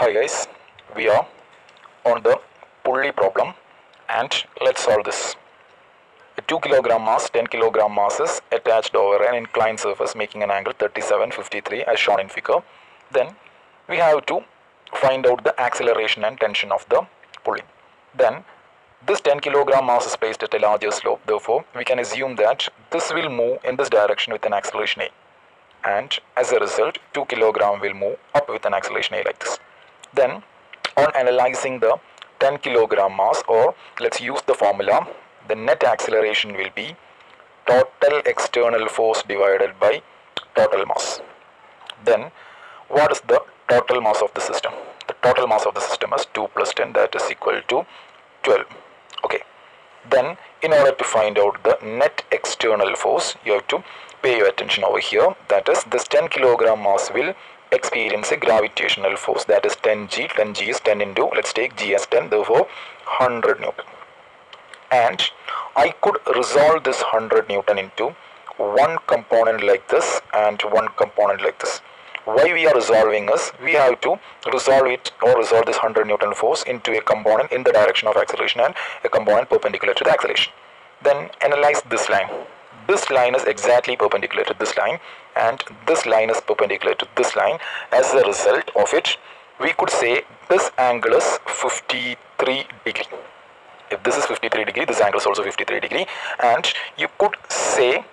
Hi guys, we are on the pulley problem and let's solve this. A 2 kg mass, 10 kg mass is attached over an inclined surface making an angle 37, 53 as shown in figure. Then we have to find out the acceleration and tension of the pulley. Then this 10 kg mass is placed at a larger slope, therefore we can assume that this will move in this direction with an acceleration a and as a result 2 kg will move up with an acceleration a like this. Then on analyzing the 10 kilogram mass or let's use the formula the net acceleration will be total external force divided by total mass. Then what is the total mass of the system? The total mass of the system is 2 plus 10 that is equal to 12. Okay. Then in order to find out the net external force you have to pay your attention over here that is this 10 kilogram mass will experience a gravitational force that is 10g 10g is 10 into let's take g as 10 therefore 100 newton. And I could resolve this 100 newton into one component like this and one component like this. Why we are resolving is we have to resolve it or resolve this 100 newton force into a component in the direction of acceleration and a component perpendicular to the acceleration. Then analyze this line this line is exactly perpendicular to this line and this line is perpendicular to this line. As a result of it we could say this angle is 53 degree. If this is 53 degree this angle is also 53 degree. And you could say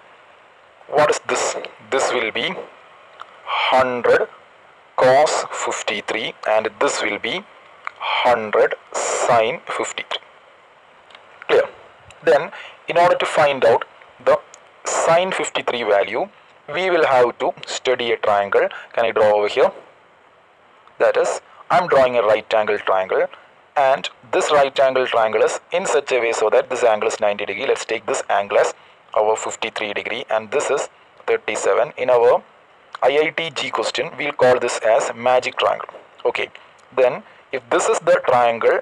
what is this? This will be 100 cos 53 and this will be 100 sin 53 clear? Then in order to find out the sine 53 value we will have to study a triangle. Can I draw over here? That is I'm drawing a right angle triangle and this right angle triangle is in such a way so that this angle is 90 degree. Let's take this angle as our 53 degree and this is 37 in our IIT JEE question. We'll call this as magic triangle. Okay. Then if this is the triangle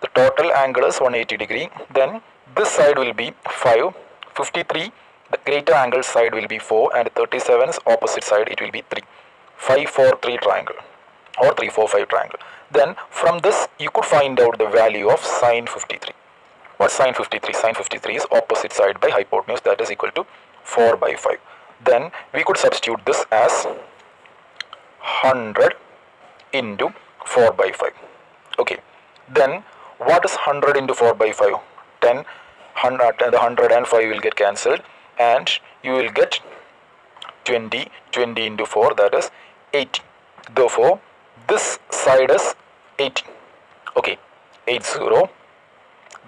the total angle is 180 degree then this side will be 5 53 the greater angle side will be 4 and 37 is opposite side it will be 3 5 4 3 triangle or 3 4 5 triangle. Then from this you could find out the value of sine 53 what sine 53 sine 53 is opposite side by hypotenuse that is equal to 4 by 5 then we could substitute this as 100 into 4 by 5 okay. Then what is 100 into 4 by 5 10 100 uh, the 100 and 5 will get cancelled and you will get 20 20 into 4 that is 80 therefore this side is 80 okay 80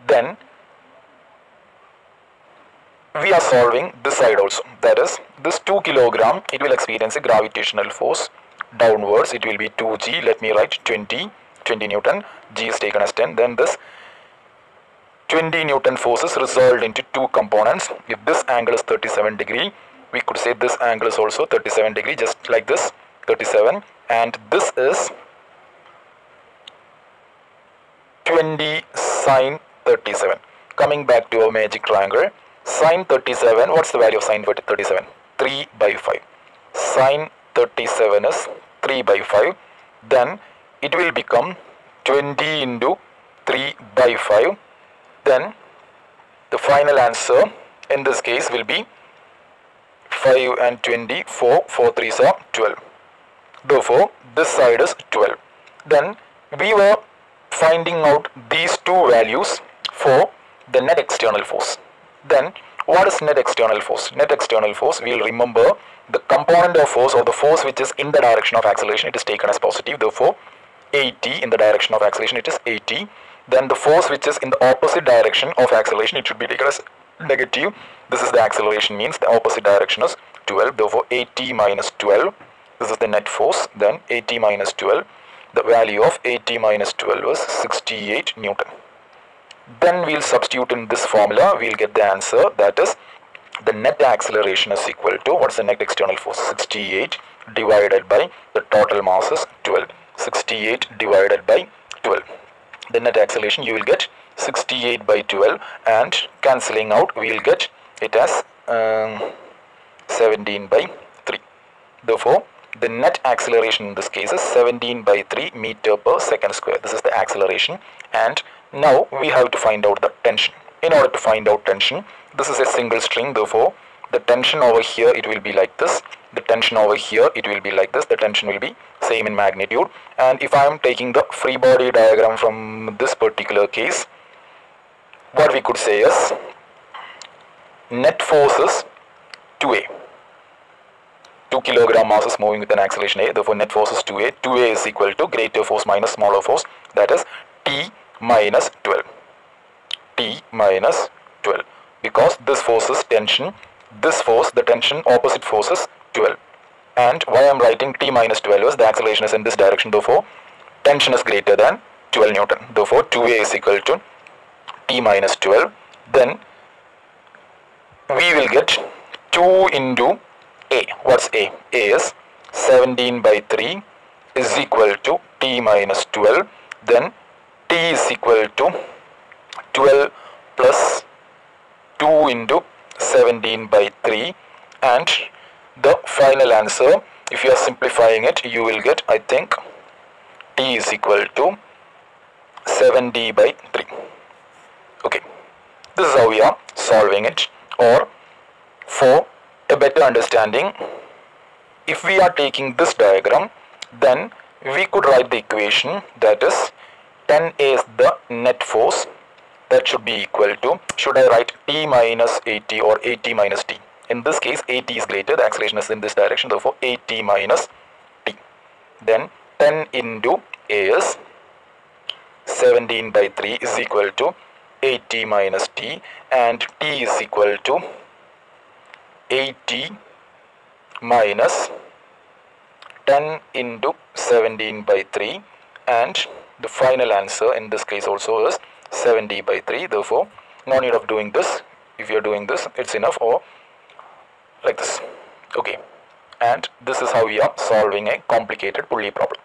then we are solving this side also. That is this 2 kilogram it will experience a gravitational force downwards. It will be 2g let me write 20 20 newton. G is taken as 10 then this 20 newton force is resolved into two components. If this angle is 37 degree we could say this angle is also 37 degree just like this 37 and this is 20 sine 37 coming back to our magic triangle sine 37 what's the value of sine 37 3 by 5 sine 37 is 3 by 5 then it will become 20 into 3 by 5 then the final answer in this case will be 5 and 20 4 4 3s are 12 therefore this side is 12 then we were finding out these two values for the net external force. Then what is net external force? Net external force we'll remember the component of force or the force which is in the direction of acceleration it is taken as positive. Therefore 80 in the direction of acceleration it is 80 then the force which is in the opposite direction of acceleration it should be taken as negative. This is the acceleration means the opposite direction is 12 therefore 80 minus 12 this is the net force. Then 80 minus 12 the value of 80 minus 12 was 68 newton. Then we'll substitute in this formula. We'll get the answer. That is the net acceleration is equal to what's the net external force? 68 divided by the total mass is 12 68 divided by 12 the net acceleration you will get 68 by 12 and cancelling out we will get it as um, 17 by 3 therefore the net acceleration in this case is 17 by 3 meter per second square. This is the acceleration and now we have to find out the tension. In order to find out tension, this is a single string therefore the tension over here it will be like this. The tension over here it will be like this. The tension will be same in magnitude. And if I am taking the free body diagram from this particular case what we could say is net force is 2a 2 kilogram mass is moving with an acceleration a therefore net force is 2a 2a is equal to greater force minus smaller force that is t minus 12 t minus 12 because this force is tension this force the tension opposite force is 12 and why I am writing t minus 12 is the acceleration is in this direction therefore tension is greater than 12 newton. Therefore 2a is equal to t minus 12 then we will get 2 into a. What's a? A is 17 by 3 is equal to t minus 12 then t is equal to 12 plus 2 into 17 by 3 and the final answer if you are simplifying it you will get I think t is equal to 7d by 3 okay. This is how we are solving it. Or for a better understanding if we are taking this diagram then we could write the equation that is 10a is the net force that should be equal to should I write t minus 80 or 80 minus t? In this case 80 is greater the acceleration is in this direction therefore 80 minus t. Then 10 into a is 17 by 3 is equal to 80 minus t and t is equal to 80 minus 10 into 17 by 3 and the final answer in this case also is 70 by 3 therefore no need of doing this. If you are doing this it's enough or like this. Okay. And this is how we are solving a complicated pulley problem